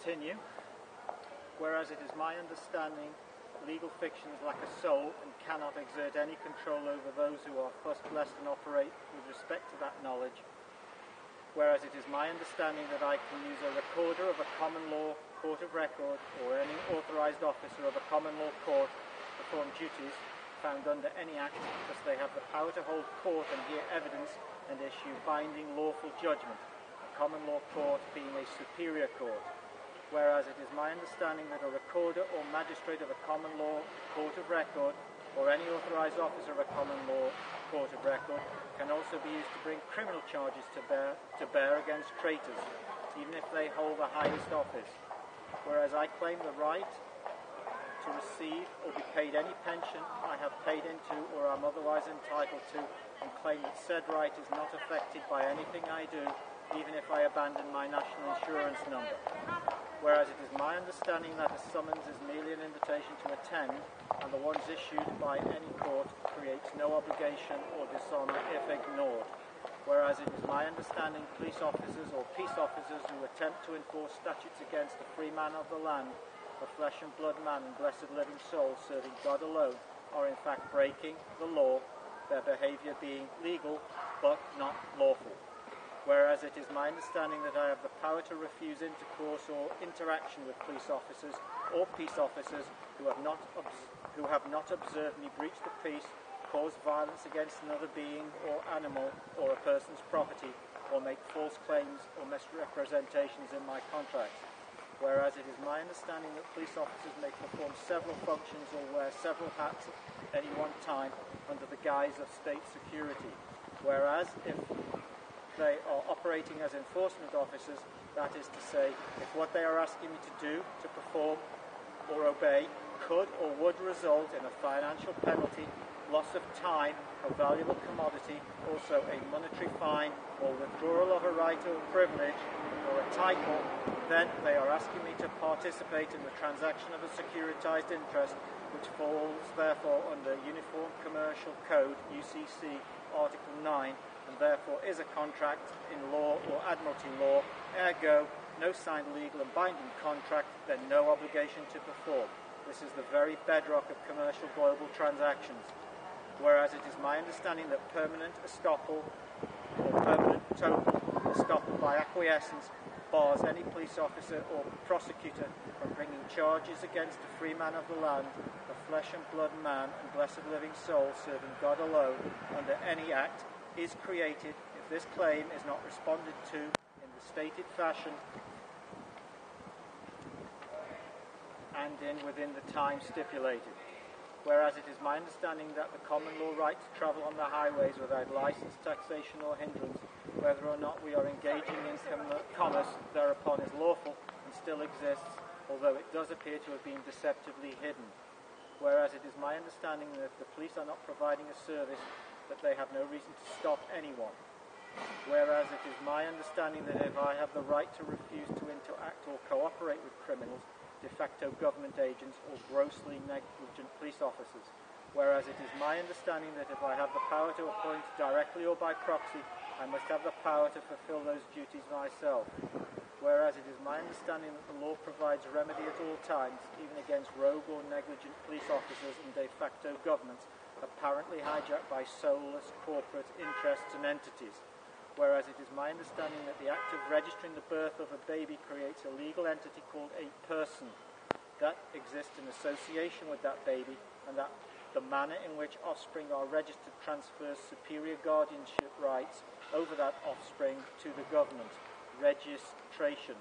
continue. Whereas it is my understanding legal fictions lack a soul and cannot exert any control over those who are first blessed and operate with respect to that knowledge. Whereas it is my understanding that I can use a recorder of a common law court of record or any authorized officer of a common law court to perform duties found under any act because they have the power to hold court and hear evidence and issue binding lawful judgment, a common law court being a superior court whereas it is my understanding that a recorder or magistrate of a common law court of record or any authorized officer of a common law court of record can also be used to bring criminal charges to bear, to bear against traitors, even if they hold the highest office. Whereas I claim the right to receive or be paid any pension I have paid into or am otherwise entitled to, and claim that said right is not affected by anything I do, even if I abandon my national insurance number whereas it is my understanding that a summons is merely an invitation to attend, and the ones issued by any court creates no obligation or dishonour if ignored. Whereas it is my understanding police officers or peace officers who attempt to enforce statutes against the free man of the land, the flesh and blood man and blessed living soul serving God alone, are in fact breaking the law, their behaviour being legal but not lawful whereas it is my understanding that I have the power to refuse intercourse or interaction with police officers or peace officers who have not, who have not observed me breach the peace, cause violence against another being or animal or a person's property, or make false claims or misrepresentations in my contracts. Whereas it is my understanding that police officers may perform several functions or wear several hats at any one time under the guise of state security. Whereas if they are operating as enforcement officers, that is to say, if what they are asking me to do, to perform or obey, could or would result in a financial penalty, loss of time, a valuable commodity, also a monetary fine, or withdrawal of a right or privilege, or a title, then they are asking me to participate in the transaction of a securitized interest, which falls therefore under Uniform Commercial Code, UCC, Article 9, and therefore is a contract in law or admiralty law, ergo, no signed legal and binding contract, then no obligation to perform. This is the very bedrock of commercial global transactions. Whereas it is my understanding that permanent estoppel or permanent total estoppel by acquiescence bars any police officer or prosecutor from bringing charges against a free man of the land, a flesh and blood man and blessed living soul serving God alone under any act is created if this claim is not responded to in the stated fashion and in within the time stipulated. Whereas it is my understanding that the common law right to travel on the highways without license, taxation, or hindrance, whether or not we are engaging in commerce thereupon, is lawful and still exists, although it does appear to have been deceptively hidden. Whereas it is my understanding that if the police are not providing a service that they have no reason to stop anyone. Whereas it is my understanding that if I have the right to refuse to interact or cooperate with criminals, de facto government agents, or grossly negligent police officers. Whereas it is my understanding that if I have the power to appoint directly or by proxy, I must have the power to fulfill those duties myself. Whereas it is my understanding that the law provides remedy at all times, even against rogue or negligent police officers and de facto governments, apparently hijacked by soulless corporate interests and entities. Whereas it is my understanding that the act of registering the birth of a baby creates a legal entity called a person that exists in association with that baby, and that the manner in which offspring are registered transfers superior guardianship rights over that offspring to the government, registration.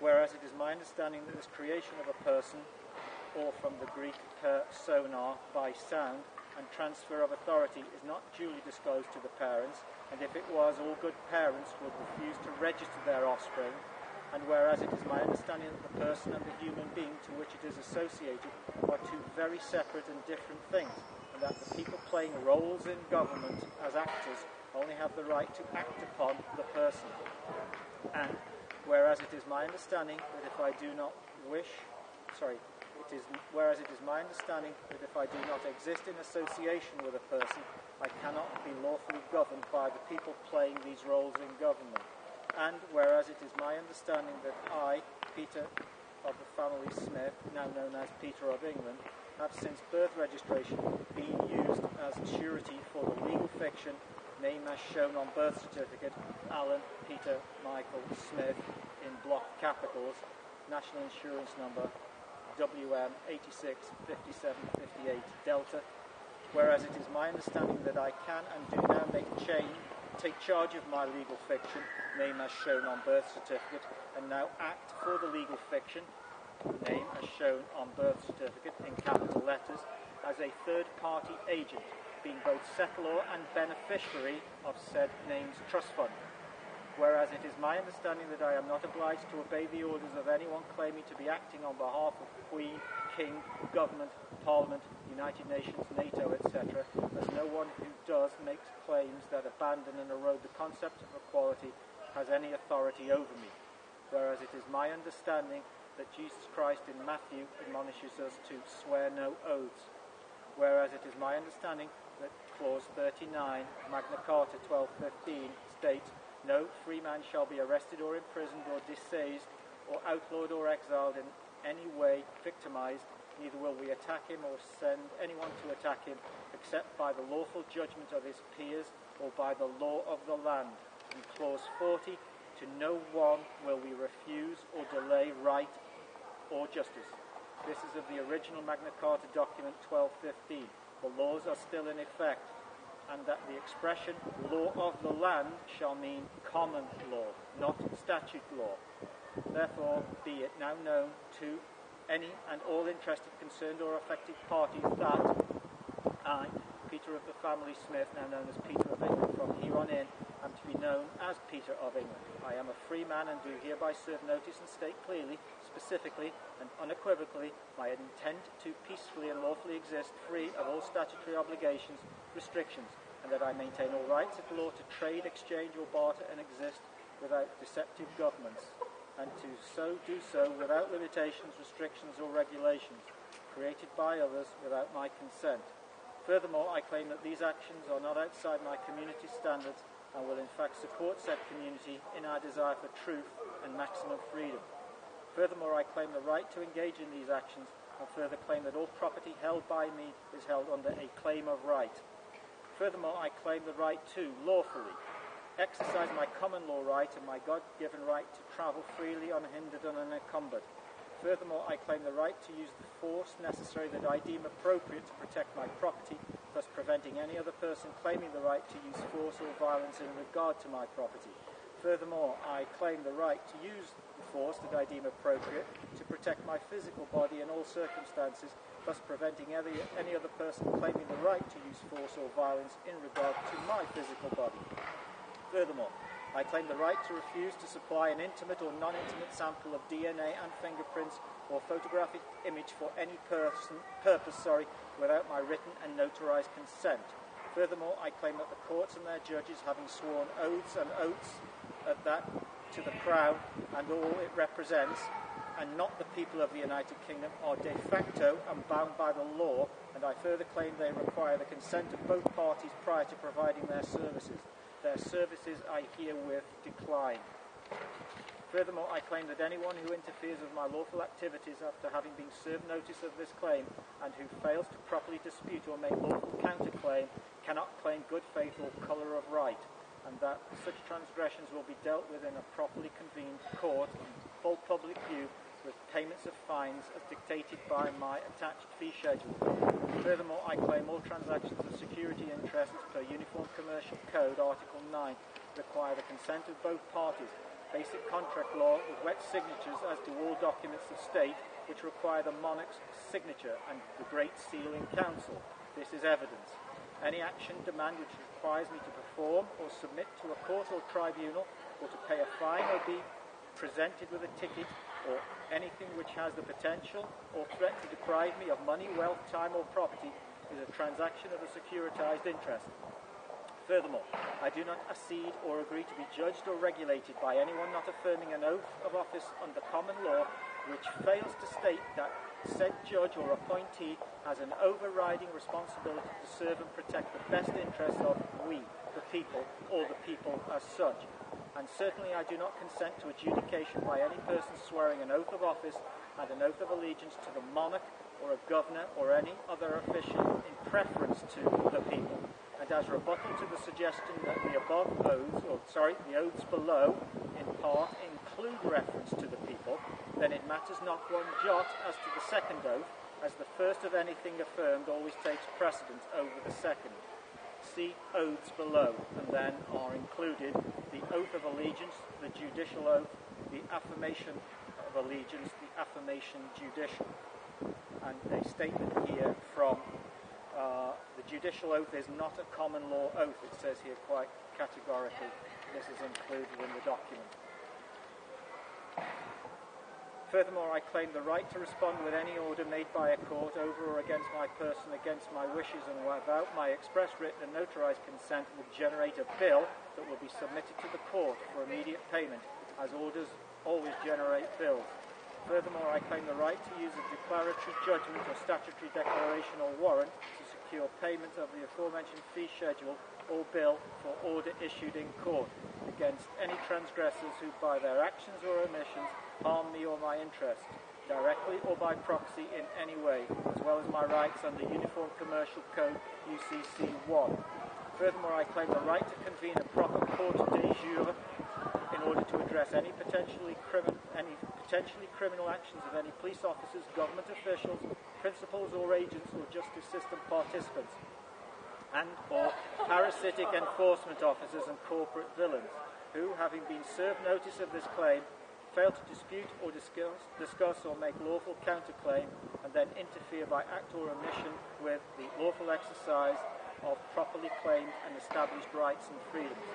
Whereas it is my understanding that this creation of a person or from the Greek per sonar, by sound, and transfer of authority is not duly disclosed to the parents, and if it was, all good parents would refuse to register their offspring, and whereas it is my understanding that the person and the human being to which it is associated are two very separate and different things, and that the people playing roles in government as actors only have the right to act upon the person. And whereas it is my understanding that if I do not wish, sorry, whereas it is my understanding that if I do not exist in association with a person, I cannot be lawfully governed by the people playing these roles in government. And whereas it is my understanding that I, Peter of the family Smith, now known as Peter of England, have since birth registration been used as surety for the legal fiction name as shown on birth certificate Alan Peter Michael Smith in block capitals, national insurance number WM 865758 Delta, whereas it is my understanding that I can and do now make chain, take charge of my legal fiction, name as shown on birth certificate, and now act for the legal fiction, name as shown on birth certificate in capital letters, as a third party agent, being both settlor and beneficiary of said name's trust fund whereas it is my understanding that I am not obliged to obey the orders of anyone claiming to be acting on behalf of Queen, King, Government, Parliament, United Nations, NATO, etc., as no one who does makes claims that abandon and erode the concept of equality has any authority over me, whereas it is my understanding that Jesus Christ in Matthew admonishes us to swear no oaths, whereas it is my understanding that clause 39 Magna Carta 1215 states no free man shall be arrested or imprisoned or disseized or outlawed or exiled in any way victimized, neither will we attack him or send anyone to attack him except by the lawful judgment of his peers or by the law of the land. In clause 40, to no one will we refuse or delay right or justice. This is of the original Magna Carta document 1215. The laws are still in effect and that the expression law of the land shall mean common law, not statute law. Therefore, be it now known to any and all interested, concerned, or affected parties that I, Peter of the family Smith, now known as Peter of England, from here on in, am to be known as Peter of England. I am a free man and do hereby serve notice and state clearly, specifically, and unequivocally my intent to peacefully and lawfully exist free of all statutory obligations, restrictions, and that I maintain all rights of law to trade, exchange, or barter and exist without deceptive governments, and to so do so without limitations, restrictions, or regulations created by others without my consent. Furthermore, I claim that these actions are not outside my community standards and will in fact support said community in our desire for truth and maximum freedom. Furthermore, I claim the right to engage in these actions and further claim that all property held by me is held under a claim of right. Furthermore, I claim the right to, lawfully, exercise my common law right and my God given right to travel freely, unhindered, and unencumbered. Furthermore, I claim the right to use the force necessary that I deem appropriate to protect my property, thus preventing any other person claiming the right to use force or violence in regard to my property. Furthermore, I claim the right to use the force that I deem appropriate to protect my physical body in all circumstances, thus preventing any, any other person claiming the right to use force or violence in regard to my physical body. Furthermore, I claim the right to refuse to supply an intimate or non-intimate sample of DNA and fingerprints or photographic image for any person, purpose sorry, without my written and notarized consent. Furthermore, I claim that the courts and their judges, having sworn oaths and oaths at that to the crown and all it represents, and not the people of the United Kingdom, are de facto and bound by the law, and I further claim they require the consent of both parties prior to providing their services their services I herewith decline. Furthermore, I claim that anyone who interferes with my lawful activities after having been served notice of this claim and who fails to properly dispute or make lawful counterclaim cannot claim good faith or colour of right, and that such transgressions will be dealt with in a properly convened court in full public view with payments of fines as dictated by my attached fee schedule. Furthermore, I claim all transactions of security interests per Uniform Commercial Code, Article 9, require the consent of both parties. Basic contract law with wet signatures as to all documents of state which require the monarch's signature and the Great Seal in Council. This is evidence. Any action demand which requires me to or submit to a court or tribunal or to pay a fine or be presented with a ticket or anything which has the potential or threat to deprive me of money, wealth, time, or property is a transaction of a securitized interest. Furthermore, I do not accede or agree to be judged or regulated by anyone not affirming an oath of office under common law which fails to state that said judge or appointee has an overriding responsibility to serve and protect the best interests of we, the people, or the people as such. and certainly I do not consent to adjudication by any person swearing an oath of office and an oath of allegiance to the monarch or a governor or any other official in preference to the people. And as rebuttal to the suggestion that the above oaths, or sorry, the oaths below, in part include reference to the people, then it matters not one jot as to the second oath, as the first of anything affirmed always takes precedence over the second see oaths below, and then are included the oath of allegiance, the judicial oath, the affirmation of allegiance, the affirmation judicial. And a statement here from uh, the judicial oath is not a common law oath, it says here quite categorically. This is included in the document. Furthermore, I claim the right to respond with any order made by a court over or against my person, against my wishes, and without my express written and notarized consent will generate a bill that will be submitted to the court for immediate payment, as orders always generate bills. Furthermore, I claim the right to use a declaratory judgment or statutory declaration or warrant to secure payment of the aforementioned fee schedule or bill for order issued in court against any transgressors who by their actions or omissions harm me or my interest, directly or by proxy in any way, as well as my rights under Uniform Commercial Code UCC 1. Furthermore, I claim the right to convene a proper court de jure address any potentially, crimin- any potentially criminal actions of any police officers, government officials, principals or agents or justice system participants, and or parasitic enforcement officers and corporate villains, who, having been served notice of this claim, fail to dispute or discuss, discuss or make lawful counterclaim, and then interfere by act or omission with the lawful exercise of properly claimed and established rights and freedoms.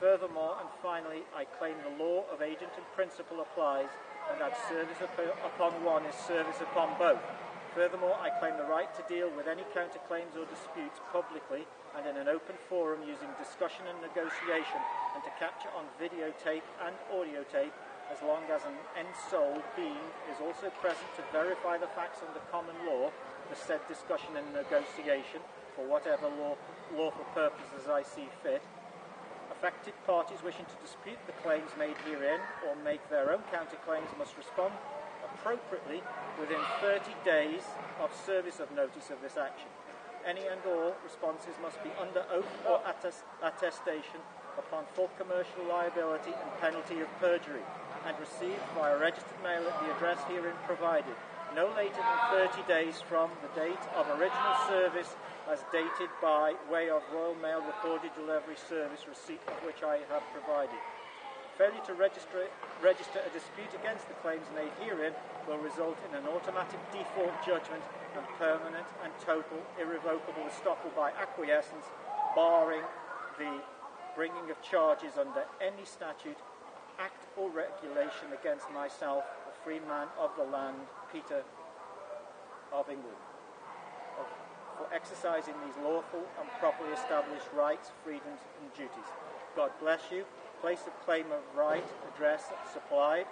Furthermore, and finally, I claim the law of agent and principal applies, and that service upon one is service upon both. Furthermore, I claim the right to deal with any counterclaims or disputes publicly and in an open forum using discussion and negotiation, and to capture on videotape and audio tape as long as an ensouled being is also present to verify the facts under common law, the said discussion and negotiation, for whatever law, lawful purposes I see fit. Affected parties wishing to dispute the claims made herein or make their own counterclaims must respond appropriately within 30 days of service of notice of this action. Any and all responses must be under oath or attest- attestation upon full commercial liability and penalty of perjury and received via registered mail at the address herein provided, no later than 30 days from the date of original service as dated by way of Royal Mail recorded delivery service receipt of which I have provided. Failure to register, register a dispute against the claims made herein will result in an automatic default judgment and permanent and total irrevocable estoppel by acquiescence, barring the bringing of charges under any statute act or regulation against myself, a free man of the land, Peter of England, exercising these lawful and properly established rights, freedoms, and duties. God bless you. Place of claim of right, address supplied.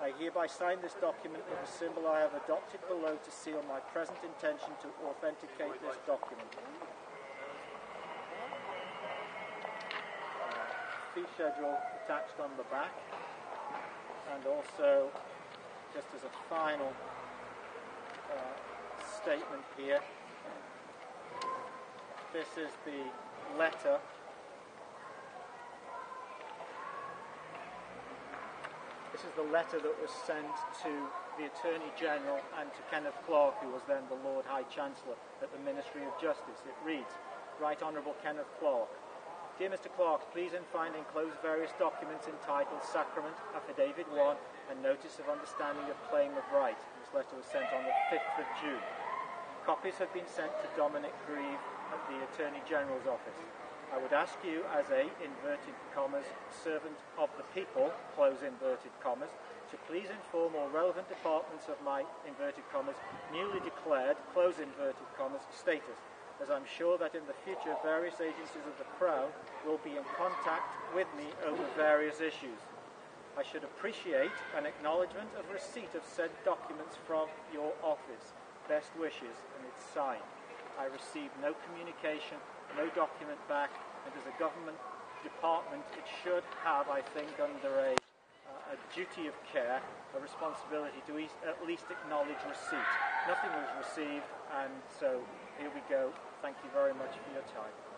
I hereby sign this document with the symbol I have adopted below to seal my present intention to authenticate this document. fee schedule attached on the back and also just as a final uh, statement here this is the letter this is the letter that was sent to the Attorney General and to Kenneth Clarke who was then the Lord High Chancellor at the Ministry of Justice it reads Right Honourable Kenneth Clarke Dear Mr Clarke, please and find enclosed various documents entitled Sacrament, Affidavit 1 and Notice of Understanding of Claim of Right. This letter was sent on the 5th of June. Copies have been sent to Dominic Grieve at the Attorney General's office. I would ask you as a, inverted commas, servant of the people, close inverted commas, to please inform all relevant departments of my, inverted commas, newly declared, close inverted commas, status as I'm sure that in the future various agencies of the Crown will be in contact with me over various issues. I should appreciate an acknowledgement of receipt of said documents from your office. Best wishes, and it's signed. I received no communication, no document back, and as a government department, it should have, I think, under a, uh, a duty of care, a responsibility to at least acknowledge receipt. Nothing was received, and so here we go. Thank you very much for your time.